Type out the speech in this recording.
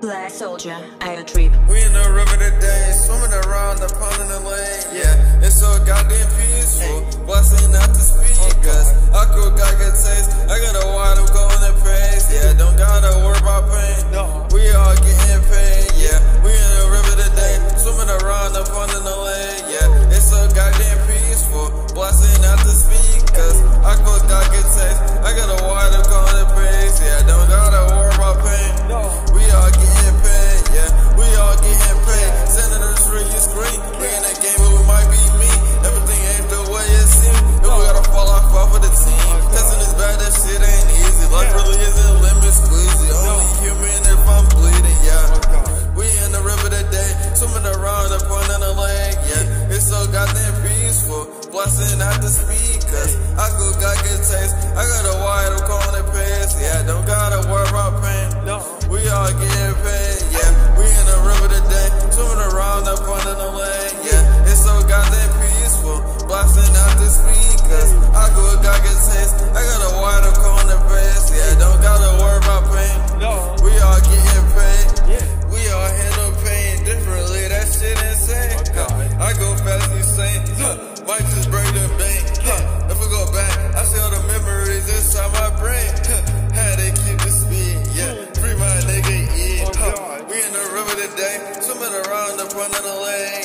Black soldier, I a trip. We in the river today, swimming around the pond in the lake. Yeah, it's so goddamn peaceful. Blessing not the speakers, cause I could God speakers. I cook, got good taste. I got a wide, I'm calling it pants. Yeah, don't run it away.